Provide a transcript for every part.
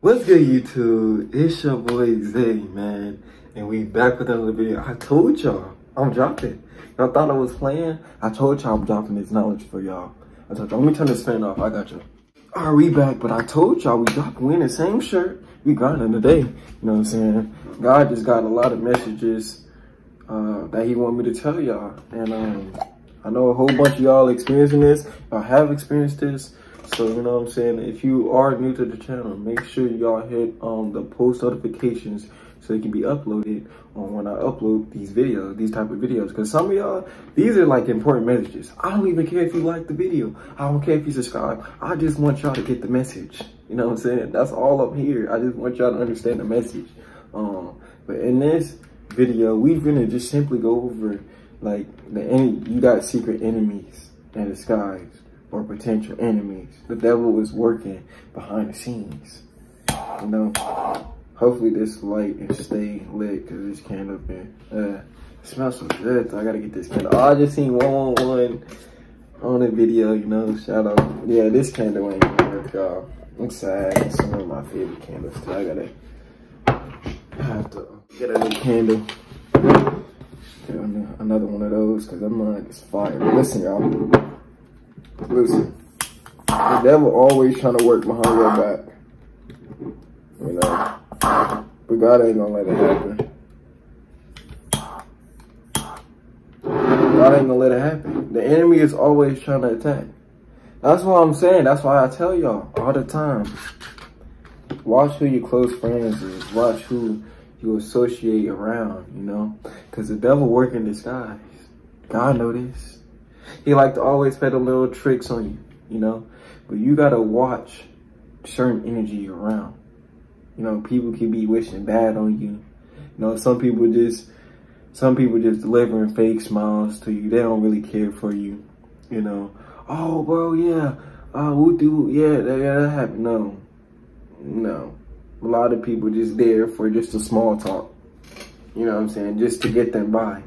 What's good YouTube? It's your boy Zay, man. And we back with another video. I told y'all I'm dropping. Y'all thought I was playing? I told y'all I'm dropping this knowledge for y'all. I told y'all, let me turn this fan off. I got you. Alright, we back, but I told y'all we dropping. We in the same shirt. We grinding today. You know what I'm saying? God just got a lot of messages uh, that he want me to tell y'all. And um, I know a whole bunch of y'all experiencing this. Y'all have experienced this. So, you know what I'm saying? If you are new to the channel, make sure y'all hit um, the post notifications so it can be uploaded on when I upload these videos, these type of videos. Because some of y'all, these are like important messages. I don't even care if you like the video. I don't care if you subscribe. I just want y'all to get the message. You know what I'm saying? That's all up here. I just want y'all to understand the message. Um, but in this video, we're gonna just simply go over like the you got secret enemies in disguise or potential enemies. The devil is working behind the scenes. You know, hopefully this light and stay lit because this candle been, uh, smells so good. So I gotta get this candle. Oh, I just seen one on one on the video, you know, shout out. Yeah, this candle ain't gonna work, y'all. I'm sad. It's one of my favorite candles too. I gotta I have to get a new candle. Get another one of those because I'm not just fire. Listen, y'all. Listen, the devil always trying to work behind your back. You know, but God ain't gonna let it happen. God ain't gonna let it happen. The enemy is always trying to attack. That's what I'm saying. That's why I tell y'all all the time. Watch who your close friends is. Watch who you associate around, you know? Because the devil work in disguise. God know this. He like to always play the little tricks on you, you know? But you gotta watch certain energy around. You know, people can be wishing bad on you. You know, some people just, some people just delivering fake smiles to you. They don't really care for you, you know? Oh, bro, yeah, uh, we do, yeah, yeah, that happened. No, no. A lot of people just there for just a small talk. You know what I'm saying? Just to get them by.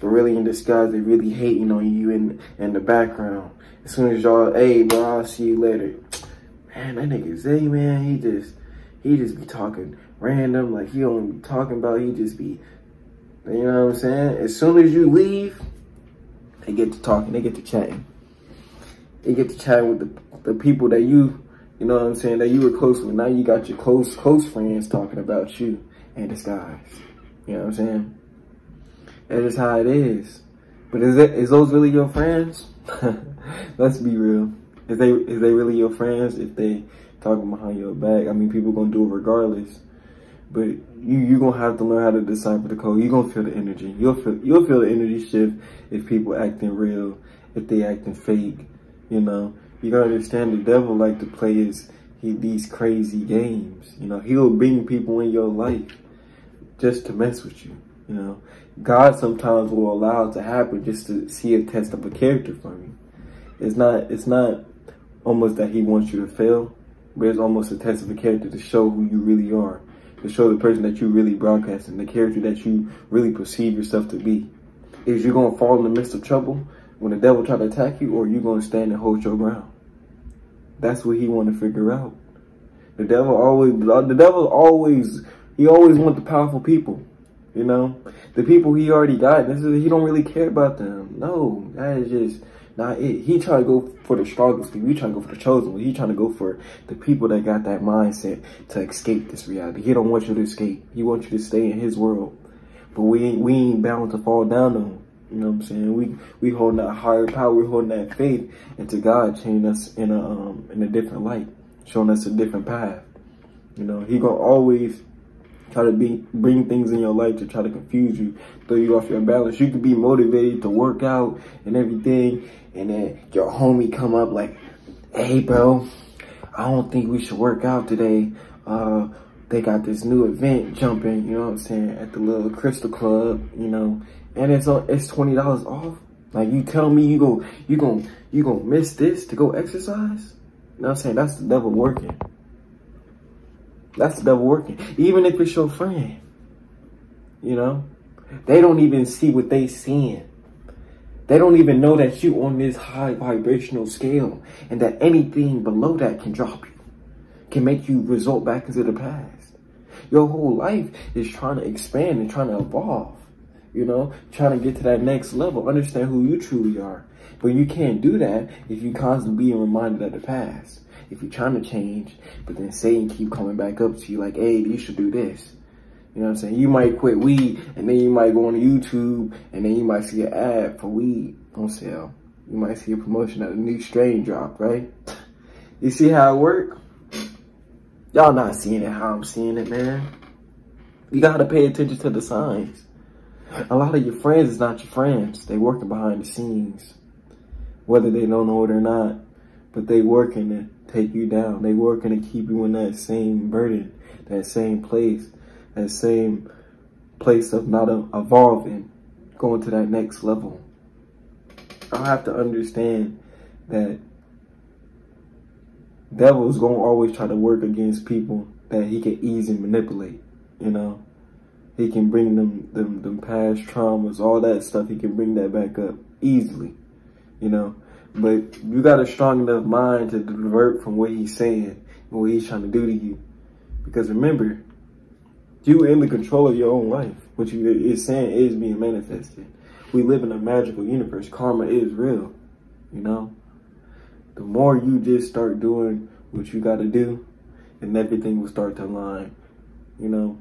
But really in disguise, they really hating on you in, in the background. As soon as y'all, hey, bro, I'll see you later. Man, that nigga Zay, man, he just, he just be talking random. Like, he don't be talking about, he just be, you know what I'm saying? As soon as you leave, they get to talking, they get to chatting. They get to chatting with the, the people that you, you know what I'm saying, that you were close with. Now you got your close, close friends talking about you in disguise. You know what I'm saying? That is how it is. But is it is those really your friends? Let's be real. Is they is they really your friends if they talking behind your back? I mean, people gonna do it regardless. But you you gonna have to learn how to decipher the code. You gonna feel the energy. You'll feel you'll feel the energy shift if people acting real, if they acting fake. You know, you gotta understand the devil like to play his he these crazy games. You know, he'll bring people in your life just to mess with you. You know, God sometimes will allow it to happen just to see a test of a character from you. It's not, it's not almost that he wants you to fail, but it's almost a test of a character to show who you really are, to show the person that you really broadcast and the character that you really perceive yourself to be. Is you gonna fall in the midst of trouble when the devil try to attack you, or you gonna stand and hold your ground? That's what he want to figure out. The devil always, the devil always, he always want the powerful people. You know, the people he already got, this is he don't really care about them. No, that is just not it. He trying to go for the strongest people. He trying to go for the chosen. He trying to go for the people that got that mindset to escape this reality. He don't want you to escape. He wants you to stay in his world. But we ain't we ain't bound to fall down on him. You know what I'm saying? We we holding that higher power, we holding that faith into God changing us in a um in a different light, showing us a different path. You know, he gonna always try to be bring things in your life to try to confuse you, throw you off your balance. You could be motivated to work out and everything, and then your homie come up like, "Hey, bro, I don't think we should work out today. Uh, they got this new event jumping, you know what I'm saying, at the little Crystal Club, you know, and it's it's twenty dollars off. Like you tell me you go you gonna you gonna miss this to go exercise? You know what I'm saying? That's the devil working. That's the devil working. Even if it's your friend, you know, they don't even see what they seeing. They don't even know that you on this high vibrational scale and that anything below that can drop you, can make you result back into the past. Your whole life is trying to expand and trying to evolve, you know, trying to get to that next level, understand who you truly are. But you can't do that if you constantly being reminded of the past. If you're trying to change, but then Satan keep coming back up to you like, hey, you should do this. You know what I'm saying? You might quit weed and then you might go on YouTube and then you might see an ad for weed on sale. You might see a promotion that a new strain drop, right? You see how it work? Y'all not seeing it how I'm seeing it, man. You gotta pay attention to the signs. A lot of your friends is not your friends. They working behind the scenes. Whether they don't know it or not. But they working to take you down. They working to keep you in that same burden, that same place that same place of not evolving, going to that next level. I have to understand that devil's gonna always try to work against people that he can easily manipulate, you know. He can bring them, them, them past traumas, all that stuff, he can bring that back up easily, you know. But you got a strong enough mind to divert from what he's saying and what he's trying to do to you. Because remember, you in the control of your own life. What you is saying is being manifested. We live in a magical universe. Karma is real, you know? The more you just start doing what you got to do, and everything will start to align, you know?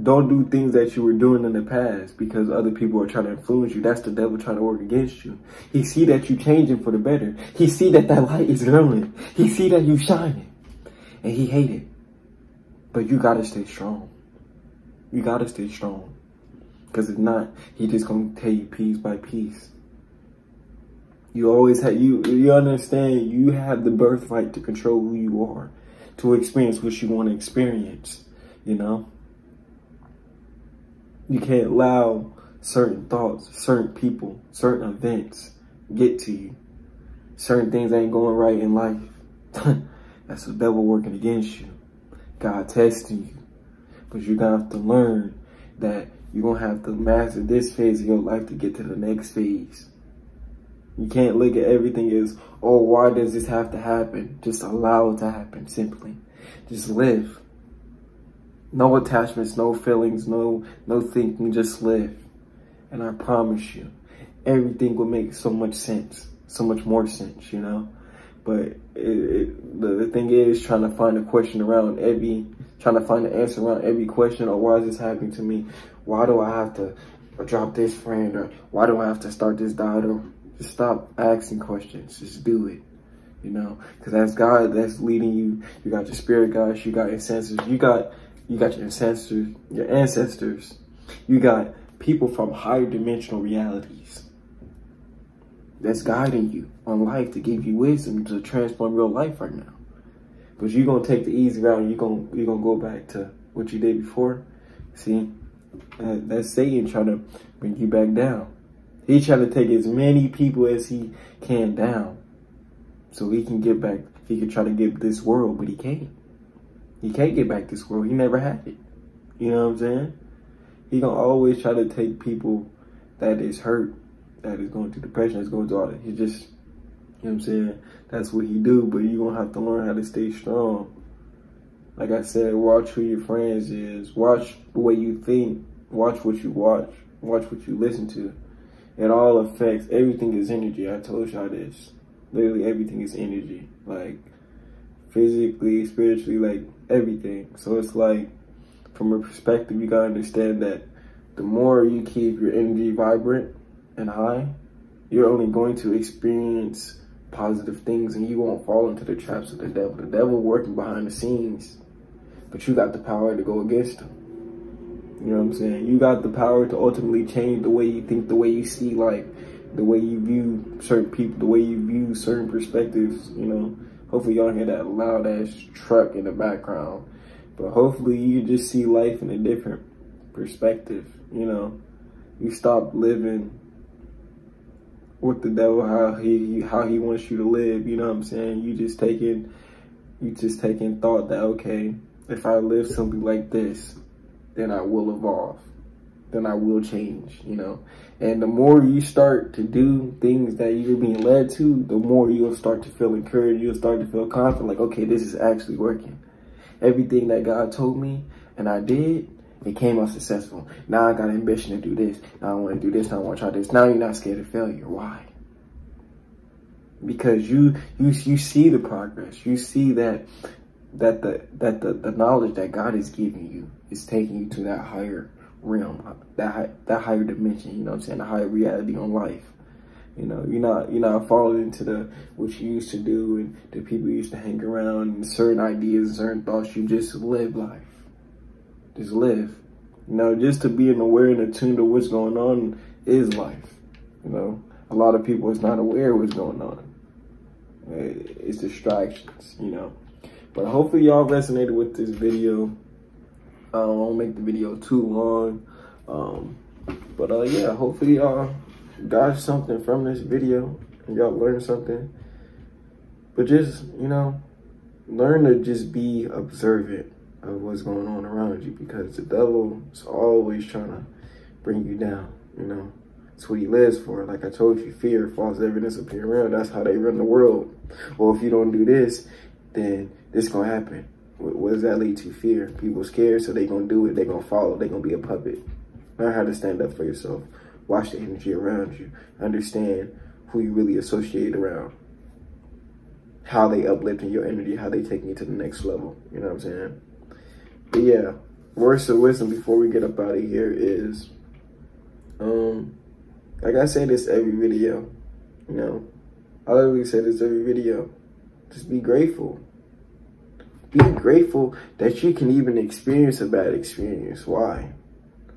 Don't do things that you were doing in the past because other people are trying to influence you. That's the devil trying to work against you. He see that you changing for the better. He see that that light is growing. He see that you shining. And he hate it. But you got to stay strong. You gotta stay strong. Because if not, he just gonna tell you piece by piece. You always have, you, you understand, you have the birthright to control who you are. To experience what you want to experience, you know? You can't allow certain thoughts, certain people, certain events get to you. Certain things ain't going right in life. That's the devil working against you. God testing you. But you're going to have to learn that you're going to have to master this phase of your life to get to the next phase. You can't look at everything as, oh, why does this have to happen? Just allow it to happen, simply. Just live. No attachments, no feelings, no no thinking, just live. And I promise you, everything will make so much sense, so much more sense, you know? But it, it, the, the thing is trying to find a question around every trying to find the answer around every question or why is this happening to me? Why do I have to drop this friend or why do I have to start this diet or just stop asking questions. Just do it, you know, because that's God that's leading you. You got your spirit guides, you got your senses, you got, you got your ancestors, your ancestors, you got people from higher dimensional realities that's guiding you on life to give you wisdom to transform your life right now. But you're gonna take the easy route you're gonna you're gonna go back to what you did before. See, that's Satan trying to bring you back down. He's trying to take as many people as he can down, so he can get back. He can try to get this world, but he can't. He can't get back this world. He never had it. You know what I'm saying? He gonna always try to take people that is hurt, that is going through depression, that's going through all that. He just you know what I'm saying? That's what he do, but you gonna have to learn how to stay strong. Like I said, watch who your friends is. Watch the way you think. Watch what you watch. Watch what you listen to. It all affects, everything is energy. I told y'all this. Literally everything is energy. Like, physically, spiritually, like, everything. So it's like, from a perspective, you gotta understand that the more you keep your energy vibrant and high, you're only going to experience positive things and you won't fall into the traps of the devil. The devil working behind the scenes, but you got the power to go against him. You know what I'm saying? You got the power to ultimately change the way you think, the way you see life, the way you view certain people, the way you view certain perspectives, you know. Hopefully y'all hear that loud ass truck in the background. But hopefully you just see life in a different perspective, you know. You stop living with the devil how he how he wants you to live. You know what I'm saying? You just taking you just taking thought that okay, if I live something like this, then I will evolve. Then I will change, you know. And the more you start to do things that you're being led to, the more you'll start to feel encouraged. You'll start to feel confident, like, okay, this is actually working. Everything that God told me and I did, it came out successful. Now I got ambition to do this. Now I want to do this. Now I want to try this. Now you're not scared of failure. Why? Because you you you see the progress. You see that that the that the, the knowledge that God is giving you is taking you to that higher realm, uh, that that higher dimension. You know what I'm saying? The higher reality on life. You know, you're not you're not falling into the what you used to do and the people you used to hang around and certain ideas certain thoughts. You just live life. Just live. You know, just to be aware and attuned to what's going on is life. You know, a lot of people is not aware what's going on. It's distractions, you know. But hopefully y'all resonated with this video. Um, I won't make the video too long. Um, but uh, yeah, hopefully y'all got something from this video and y'all learned something. But just, you know, learn to just be observant of what's going on around you because the devil is always trying to bring you down, you know. That's what he lives for. Like I told you, fear, false evidence appear around. That's how they run the world. Well, if you don't do this, then this gonna happen. What, does that lead to? Fear. People scared, so they gonna do it. They gonna follow. They gonna be a puppet. Learn how to stand up for yourself. Watch the energy around you. Understand who you really associate around. How they uplifting your energy. How they taking you to the next level. You know what I'm saying? But yeah, words of wisdom before we get up out of here is, um, like I say this every video, you know, I literally say this every video. Just be grateful. Be grateful that you can even experience a bad experience. Why?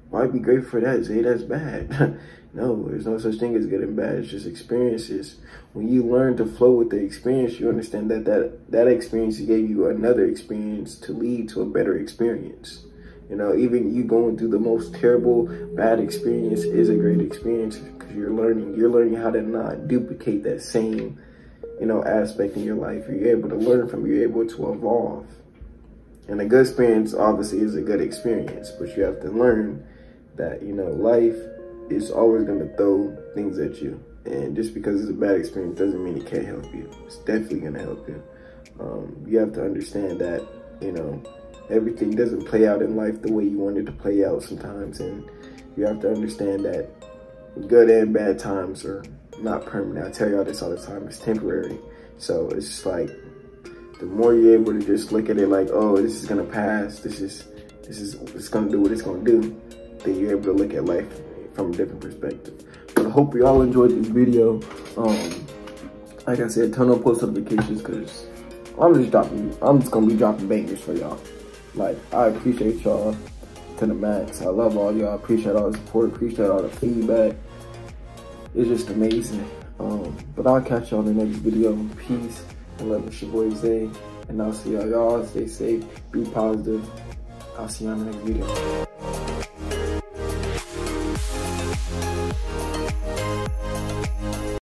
Why be grateful for that? Say that's bad. no, there's no such thing as good and bad. It's just experiences. When you learn to flow with the experience, you understand that that, that experience gave you another experience to lead to a better experience. You know, even you going through the most terrible, bad experience is a great experience because you're learning. You're learning how to not duplicate that same you know, aspect in your life. You're able to learn from, you're able to evolve. And a good experience obviously is a good experience, but you have to learn that, you know, life is always going to throw things at you. And just because it's a bad experience doesn't mean it can't help you. It's definitely to help you. Um, you have to understand that, you know, everything doesn't play out in life the way you want it to play out sometimes. And you have to understand that good and bad times are not permanent. I tell y'all this all the time. It's temporary. So it's just like the more you're able to just look at it like, oh, this is gonna pass. This is this is it's gonna do what it's gonna do. Then you're able to look at life from a different perspective. But I hope you all enjoyed this video. Um, like I said, turn on post notifications because I'm just dropping. I'm just gonna be dropping bangers for y'all. Like I appreciate y'all to the max. I love all y'all. Appreciate all the support. Appreciate all the feedback it's just amazing. Um, but I'll catch y'all in the next video. Peace and love. It's your boy Zay. And I'll see y'all. Y'all stay safe. Be positive. I'll see y'all in the next video.